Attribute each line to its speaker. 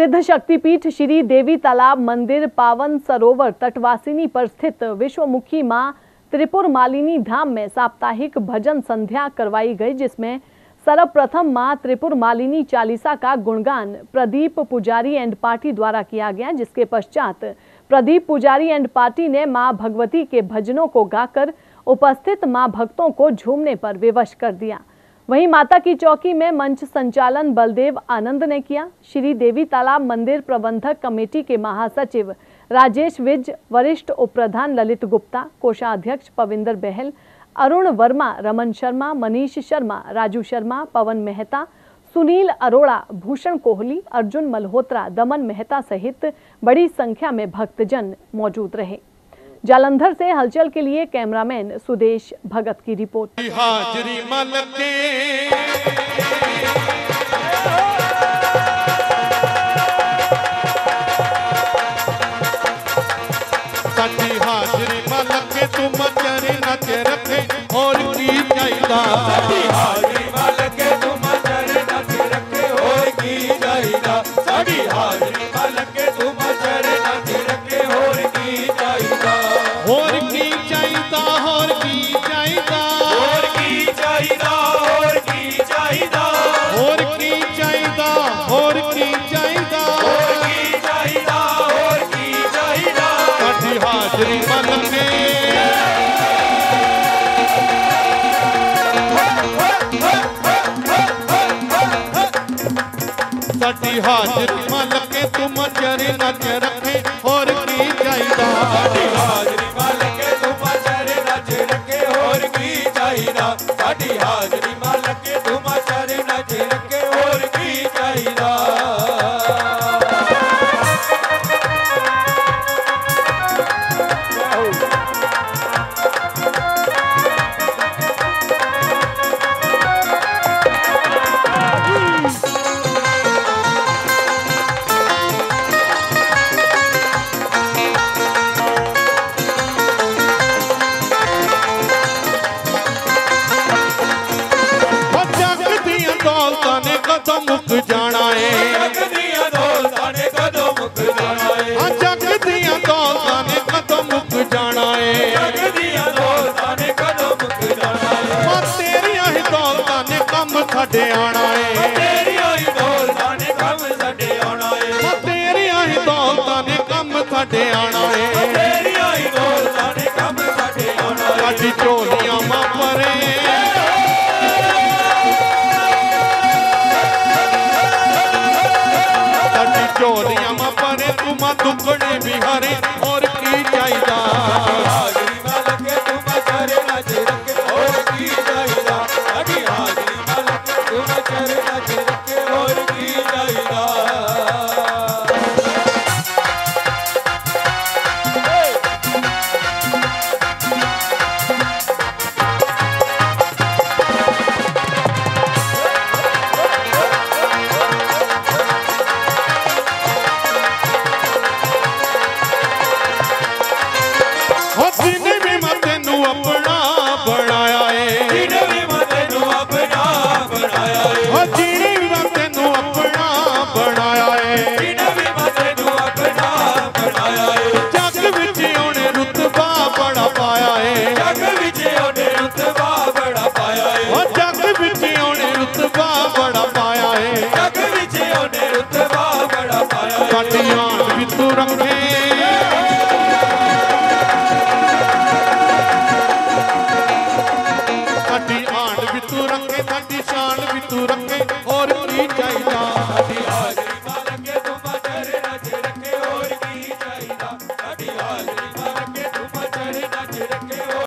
Speaker 1: सिद्ध शक्तिपीठ श्री देवी तालाब मंदिर पावन सरोवर तटवासिनी पर स्थित विश्वमुखी माँ त्रिपुर मालिनी धाम में साप्ताहिक भजन संध्या करवाई गई, जिसमें सर्वप्रथम माँ त्रिपुर मालिनी चालीसा का गुणगान प्रदीप पुजारी एंड पार्टी द्वारा किया गया, जिसके पश्चात प्रदीप पुजारी एंड पार्टी ने माँ भगवती के भजनों को गाकर उपस्थित माँ भक्तों को झूमने पर विवश कर दिया। वहीं माता की चौकी में मंच संचालन बलदेव आनंद ने किया। श्री देवी तालाब मंदिर प्रबंधक कमेटी के महासचिव राजेश विज, वरिष्ठ उप प्रधान ललित गुप्ता, कोषाध्यक्ष पविंदर बहल, अरुण वर्मा, रमन शर्मा, मनीष शर्मा, राजू शर्मा, पवन मेहता, सुनील अरोड़ा, भूषण कोहली, अर्जुन मल्होत्रा, दमन मेहता सहित बड़ी संख्या में भक्तजन मौजूद रहे। जालंधर से हलचल के लिए कैमरामैन सुदेश भगत की रिपोर्ट।
Speaker 2: मलके ਸਾਡੀ
Speaker 3: और हाजरी मलके साडी
Speaker 2: तुम चरे नच रखे Hare ਕਦੋਂ ਮੁੱਕ ਜਾਣਾ ਏ?
Speaker 3: ਜੱਗ ਦੀਆਂ ਦੌਲਤਾਂ ਨੇ ਕਦੋਂ ਮੁੱਕ ਜਾਣਾ ਏ
Speaker 2: ਆ ਜੱਗ ਦੀਆਂ ਦੌਲਤਾਂ ਨੇ ਕਦੋਂ ਮੁੱਕ ਜਾਣਾ ਏ?
Speaker 3: ਜੱਗ ਦੀਆਂ ਦੌਲਤਾਂ ਨੇ ਕਦੋਂ ਮੁੱਕ ਜਾਣਾ ਏ
Speaker 2: ਆ ਤੇਰੀਆਂ ਹੀ ਦੌਲਤਾਂ ਨੇ ਕੰਮ ਸਾਡੇ ਆਣਾ ਏ।
Speaker 3: ਤੇਰੀਆਂ ਹੀ ਦੌਲਤਾਂ ਨੇ ਕੰਮ ਸਾਡੇ ਆਉਣਾ ਏ।
Speaker 2: ਆ ਤੇਰੀਆਂ ਹੀ ਦੌਲਤਾਂ ਨੇ ਕੰਮ ਸਾਡੇ ਆਣਾ ਏ
Speaker 3: ਤੇਰੀਆਂ ਹੀ ਦੌਲਤਾਂ ਨੇ ਕੰਮ ਸਾਡੇ ਆਉਣਾ ਏ।
Speaker 2: ਸਾਡੀ ਝੋਲੀਆਂ ਮਾਂ ਪਰੇ चोरिया में परे तुम दुकड़े बिहारी